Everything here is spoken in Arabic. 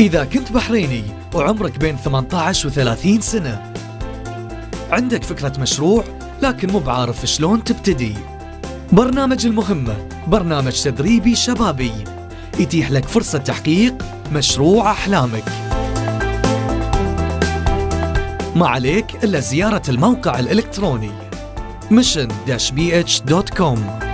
إذا كنت بحريني وعمرك بين 18 و 30 سنة. عندك فكرة مشروع؟ لكن مو بعارف شلون تبتدي. برنامج المهمة برنامج تدريبي شبابي. يتيح لك فرصة تحقيق مشروع أحلامك. ما عليك إلا زيارة الموقع الإلكتروني mission-bh.com